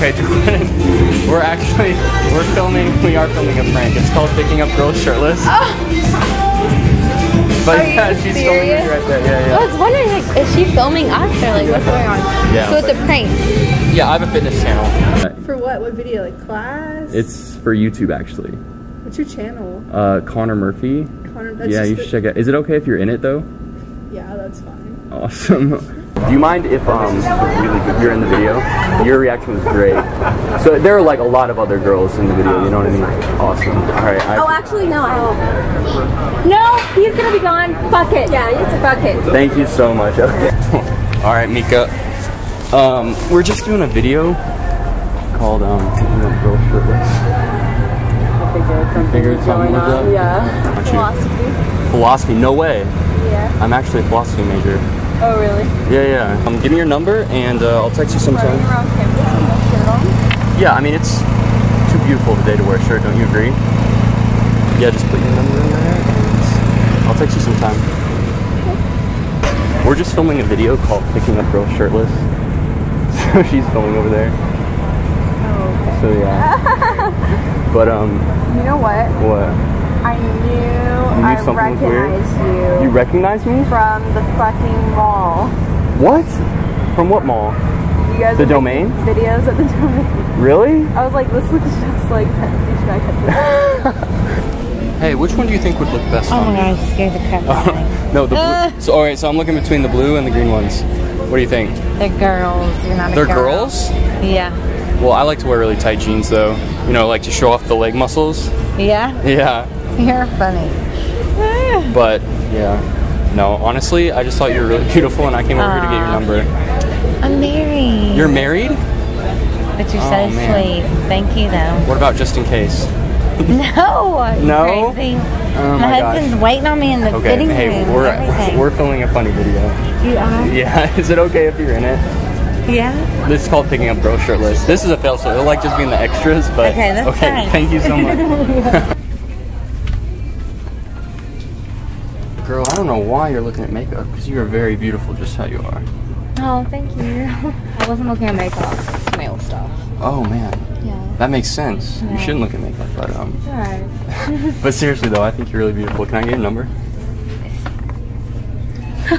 Okay, we're actually we're filming. We are filming a prank. It's called picking up girls shirtless. But Are you yeah, she's filming serious? me right there. Yeah, yeah. I was wondering, like, is she filming us or like what's going on? Yeah, So it's a prank. Yeah, I have a fitness channel. For what? What video? Like class? It's for YouTube actually. What's your channel? Uh, Connor Murphy. Connor, that's yeah, you should check it. Is it okay if you're in it though? Yeah, that's fine. Awesome. Do you mind if um you're in the video? Your reaction was great. So there are like a lot of other girls in the video. You know what I mean? Awesome. All right. I, Oh, actually, no, I won't. No, he's gonna be gone. Fuck it. Yeah, it's a fuck it. Thank you so much. Okay. All right, Mika. Um, we're just doing a video called um Girl Shirtless. Figured something was up. Yeah. Philosophy. Philosophy? No way. Yeah. I'm actually a philosophy major. Oh, really? Yeah, yeah. Um, give me your number and uh, I'll text you sometime. around campus with no shirt on? Yeah, I mean it's too beautiful today to wear a shirt. Don't you agree? Yeah, just put your number in there and I'll text you sometime. We're just filming a video called "Picking Up Girls Shirtless." So she's filming over there. Oh, okay. So yeah. but um, You know what? what? I knew, knew I something was weird? you, You recognize me? from the fucking mall. What? From what mall? You guys The domain? videos at the domain. Really? I was like, this looks just like that Hey, which one do you think would look best Oh on my god, I scared the crap out of me. No, the blue. Uh. So, all right. So I'm looking between the blue and the green ones. What do you think? They're girls. You're not They're girl. girls. Yeah. Well, I like to wear really tight jeans though. You know, like to show off the leg muscles. Yeah? Yeah. You're funny. But yeah. No, honestly, I just thought you were really beautiful, and I came over here to get your Aw. number. I'm married. You're married? but you're Oh, so man. sweet. Thank you, though. What about just in case? No. you No? Crazy. Oh my, my gosh. husband's waiting on me in the Okay. fitting Hey, room. we're everything. we're filming a funny video. you are? Yeah. Is it okay if you're in it? Yeah. This is called picking up girl shirtless. This is a fail, so it'll like just be in the extras, but Okay, that's okay. fine. Thank you so much. Girl, I don't know why you're looking at makeup because you are very beautiful just how you are. Oh, thank you. I wasn't looking at makeup. It's male stuff. Oh man, Yeah. that makes sense. You shouldn't look at makeup, but um, It's alright. but seriously though, I think you're really beautiful. Can I get your number?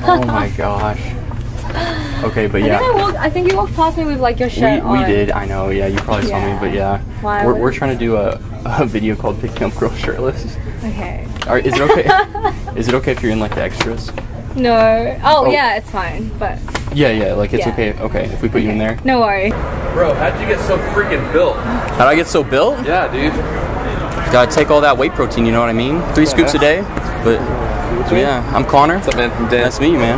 oh my gosh. Okay, but yeah. I think I yeah. walked. I think you walked past me with like your We, shirt we on. did, I know, yeah, you probably saw me, but yeah. Why We're, we're trying to do a, a video called Picking Up Girl Shirtless. Okay. Are, is it okay? is it okay if you're in like the extras? No. Oh, Oh. yeah, it's fine. But Yeah, yeah, like it's Yeah. okay. Okay, if we put you in there. no worry. Bro, how'd you get so freaking built? How'd I get so built? Yeah, dude. Gotta take all that whey protein. You know what I mean? Three scoops a day. But yeah, I'm Connor. What's up, man? I'm Dan. Nice to meet you, man.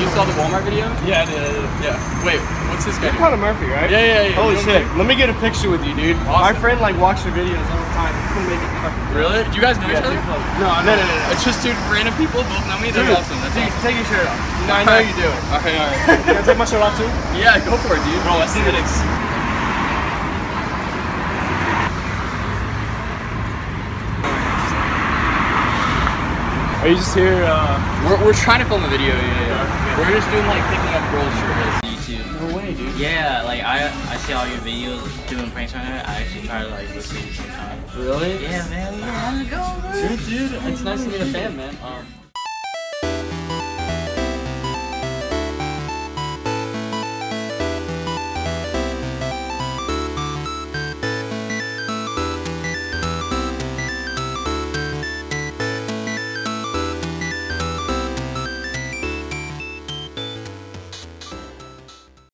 You saw the Walmart video? Yeah, I did. Yeah. Wait, what's his guy? Connor Murphy, right? Yeah, yeah, yeah. Holy You shit. Let me get a picture with you, dude. My friend like watched your videos all the time. He's gonna make it Really? Do you guys know each other? No, no, no, no. no. It's just two random people both know me. That's Dude, awesome. That's dude, awesome. take your shirt off. No, I know you do it. Okay, alright. Can I take my shirt off too? yeah, go for it, dude. Bro, I see that Are you just here? Uh, We're, we're trying to film a video, yeah, yeah. We're just doing like picking up girls shirtless. YouTube. No way, dude. Yeah, like I I see all your videos doing pranks on her. I actually try to like listen to you sometimes. Really? Yeah, man. How's it going, bro? Good, dude. It's nice to meet a fan, man. Um,